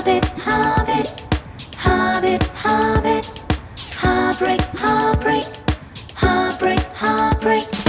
habit, habit, habit, heartbreak, heartbreak, heartbreak, heartbreak.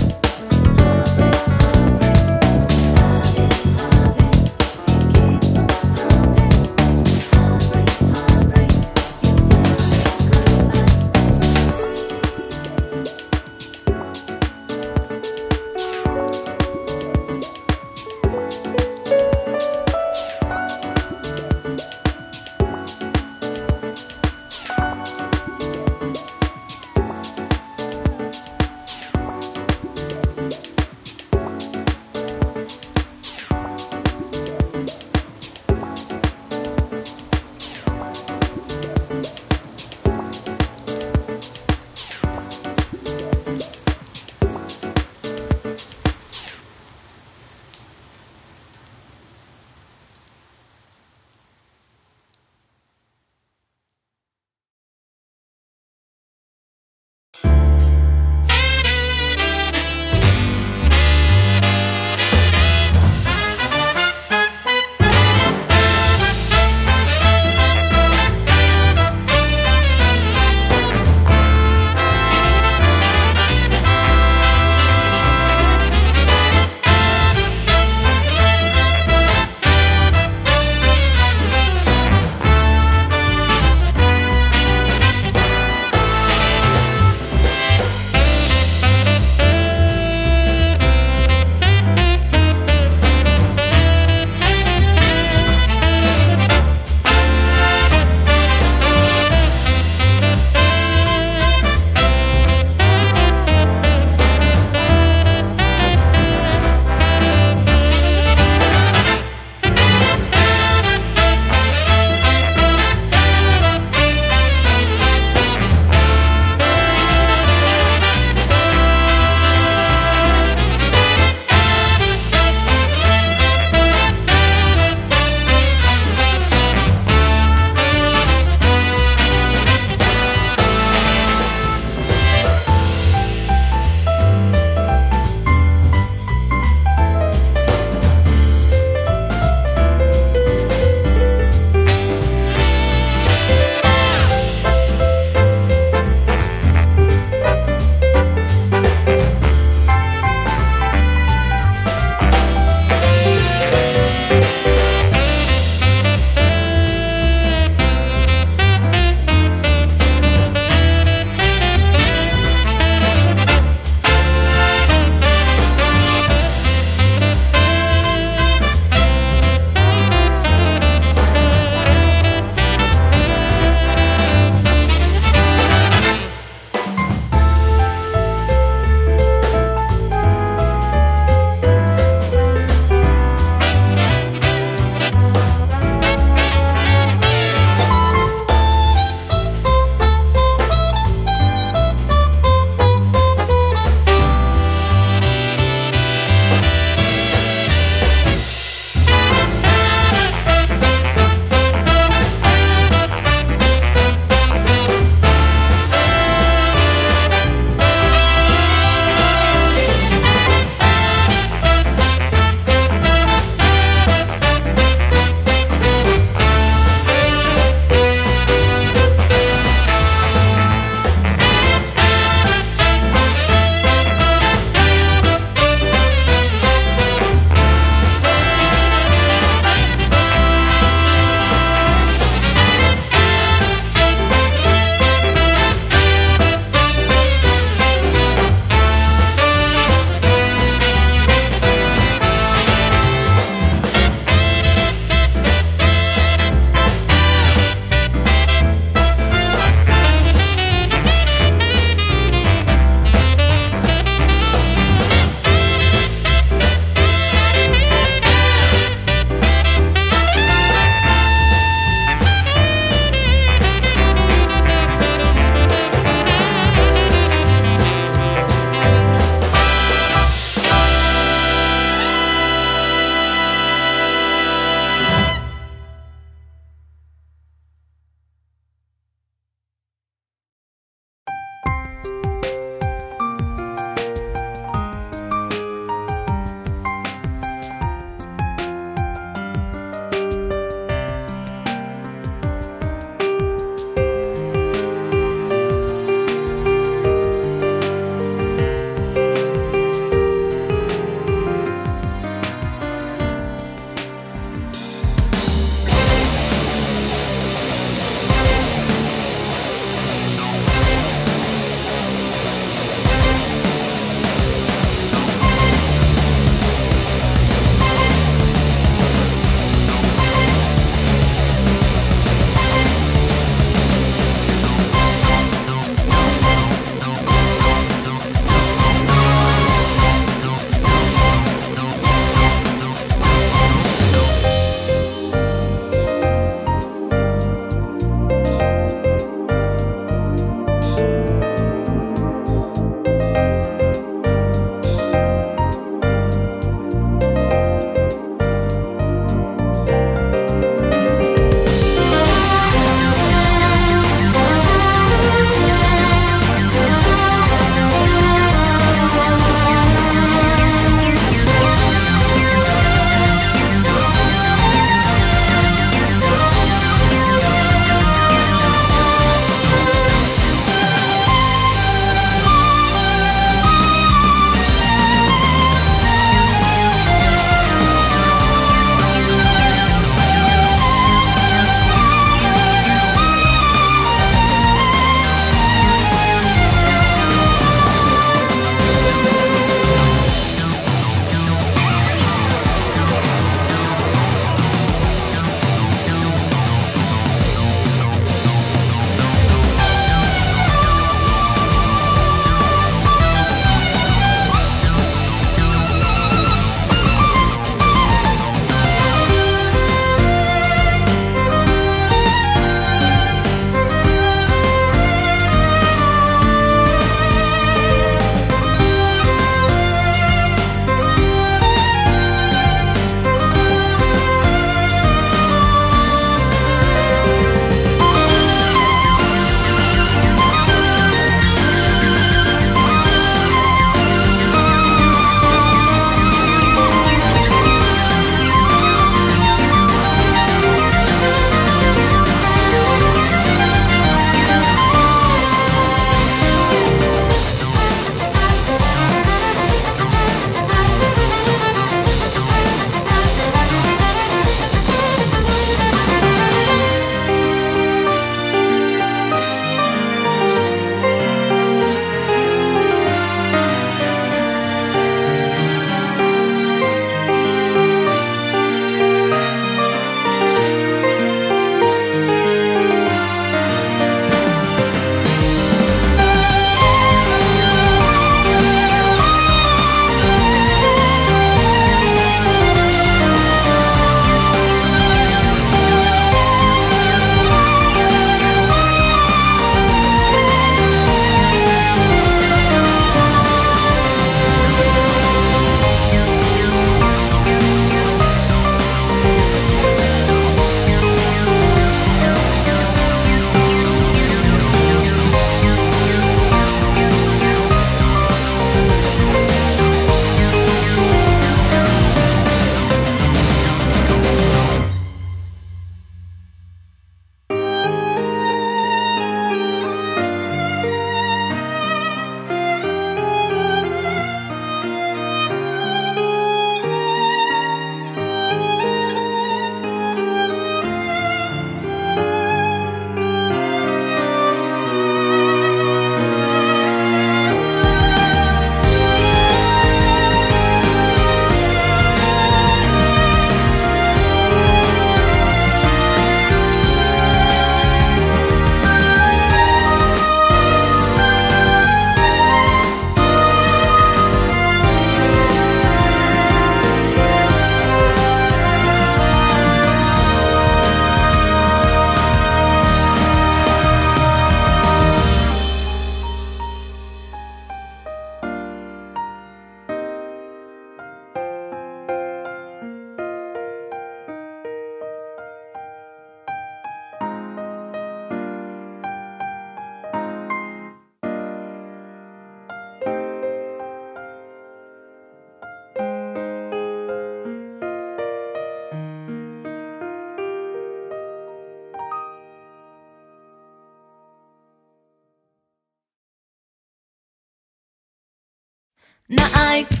Night.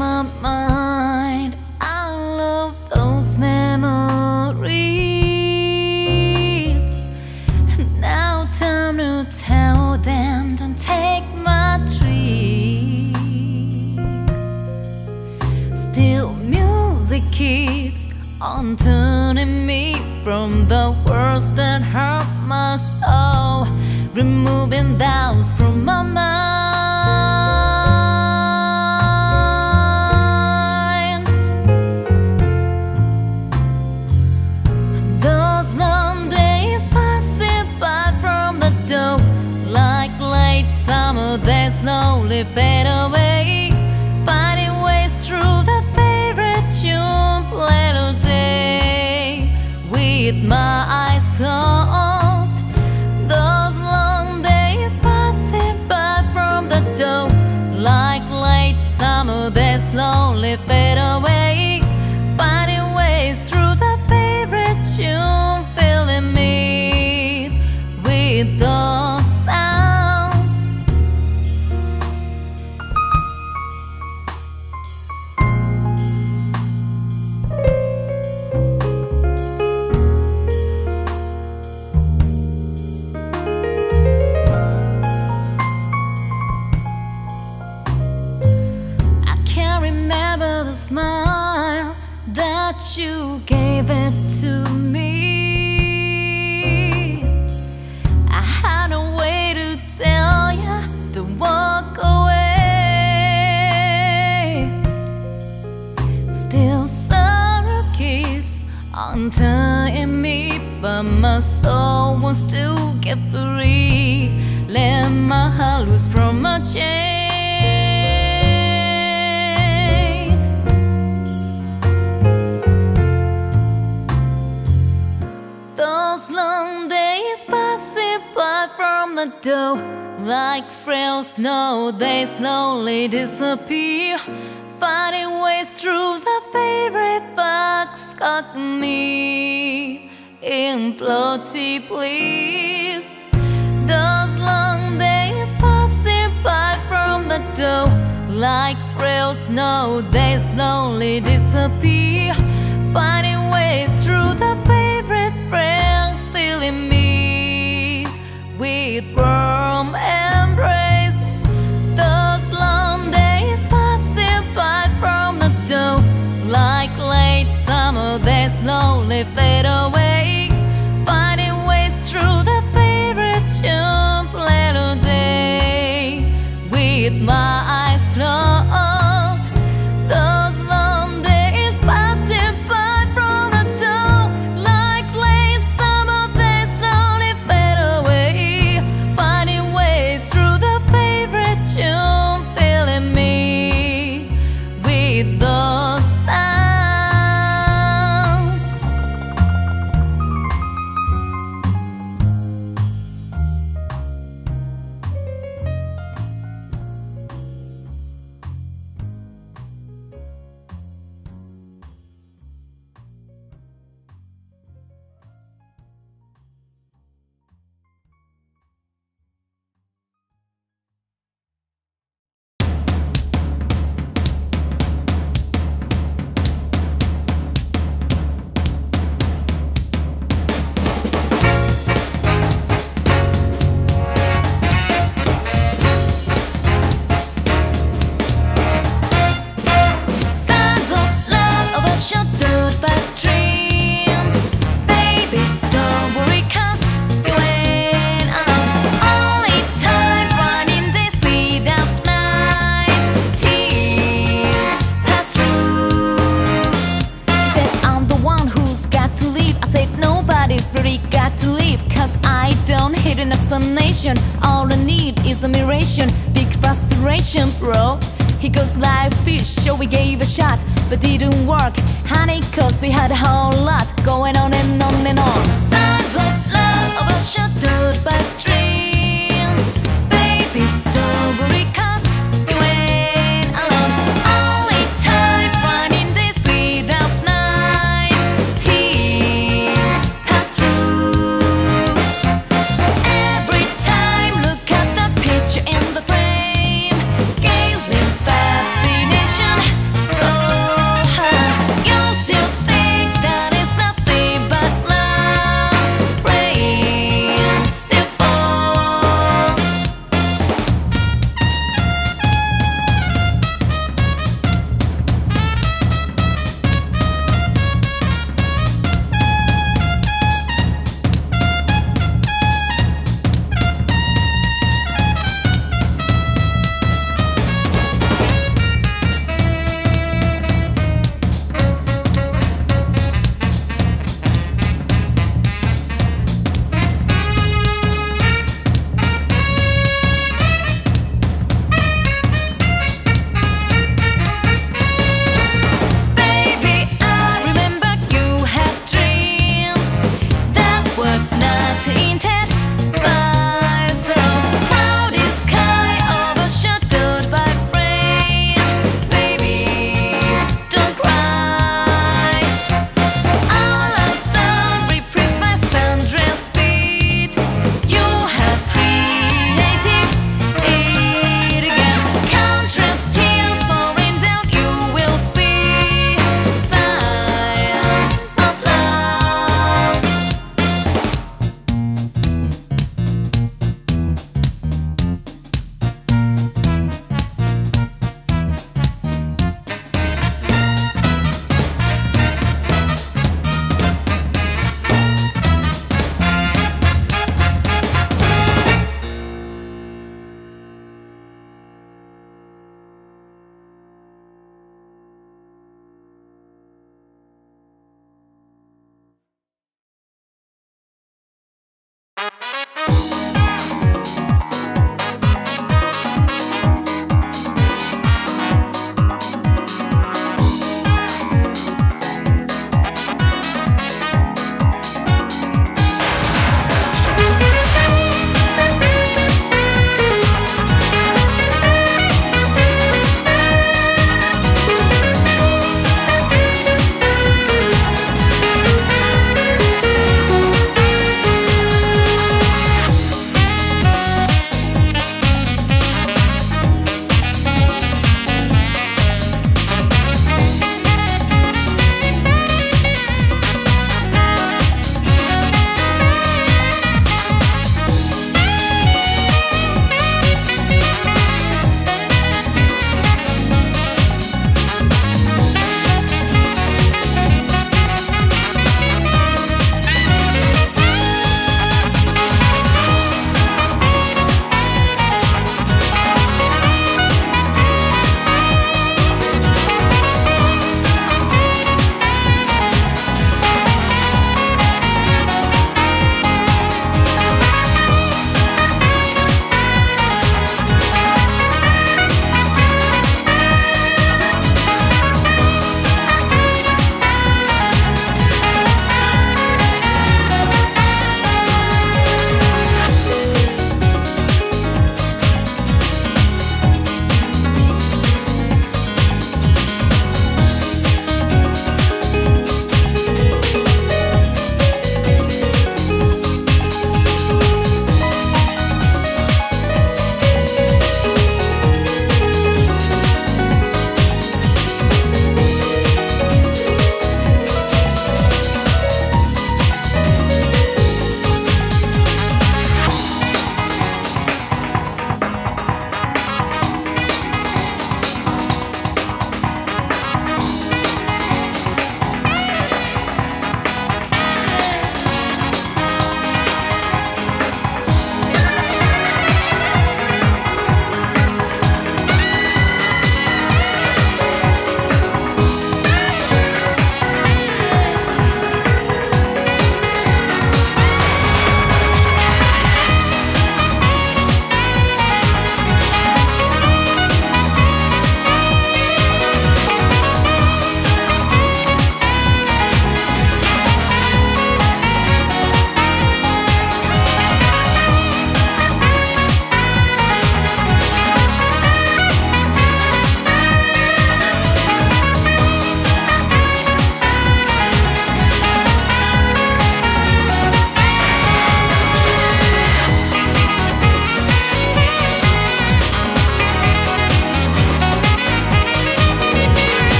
My mind. I love those memories. Now time to tell them don't take my tree. Still, music keeps on turning me from the words that hurt my soul, removing doubts that you gave it to me. I had a way to tell you to walk away. Still, sorrow keeps on tying me, but my soul wants to get free. Let my heart loose from my chain. The door, like frail snow, they slowly disappear. Finding ways through the favorite fox caught me in floaty please. Those long days passing by from the door, like frail snow, they slowly disappear. Finding ways through the favorite friends, with warm embrace. Those long days passing by from the like late summer, they slowly fade away.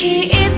key in